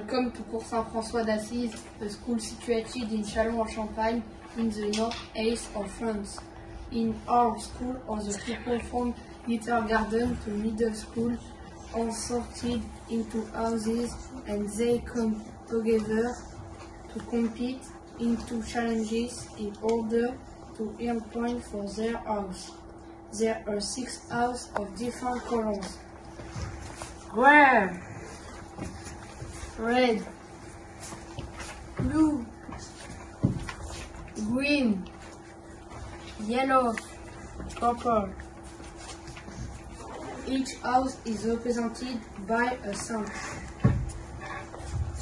to Cours Saint-François d'Assise, a school situated in Châlons-en-Champagne in the northeast of France. In our school, all the people from little garden to middle school all sorted into houses and they come together to compete into challenges in order to earn points for their house. There are six houses of different colors. Where? Red, blue, green, yellow, purple. Each house is represented by a saint.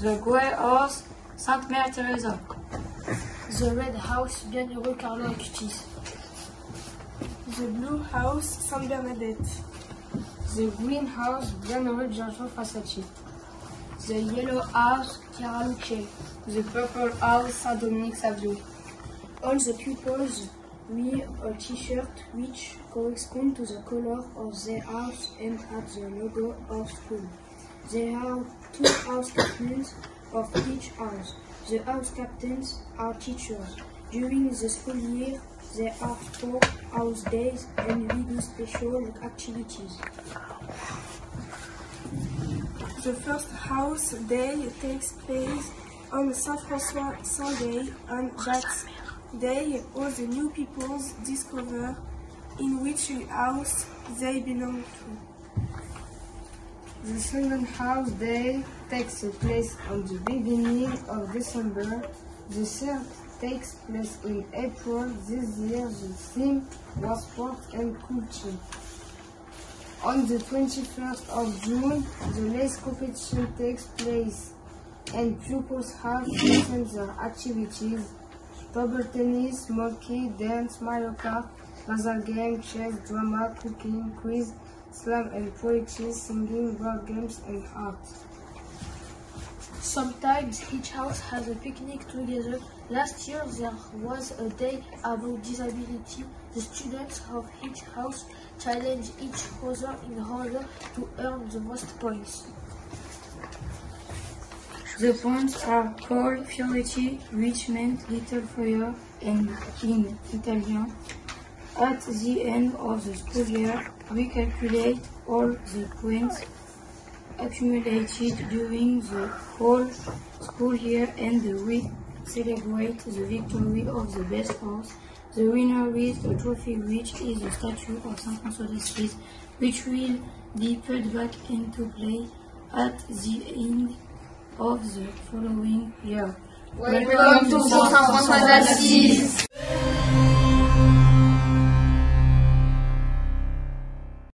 The Grey Horse, Sainte Mère Teresa. The red house, Bienheureux Carlo Acutis. The blue house, Sainte Bernadette. The green house, Bienheureux Giorgio Frassacci. The yellow house, Chiara The purple house, Saint Dominique Savio. All the pupils wear a t-shirt which correspond to the color of their house and at the logo of school. There are two house captains of each house. The house captains are teachers. During the school year, there are four house days and we do special activities. The first house day takes place on Saint Francois Sunday, and that day all the new peoples discover in which house they belong to. The second house day takes place on the beginning of December. The third takes place in April. This year the theme was sport and culture. On the 21st of June, the race competition takes place and pupils have chosen their activities. Table tennis, Mölkky, dance, Mario Kart, puzzle game, chess, drama, cooking, quiz, slam and poetry, singing, board games and art. Sometimes each house has a picnic together. Last year there was a day about disability. The students of each house challenge each other in order to earn the most points. The points are called fioretti, which meant little fire, and in Italian. At the end of the school year, we calculate all the points accumulated during the whole school year and we celebrate the victory of the best horse. The winner with a trophy which is a statue of Saint François d'Assise which will be put back into play at the end of the following year. Welcome to Saint François d'Assise.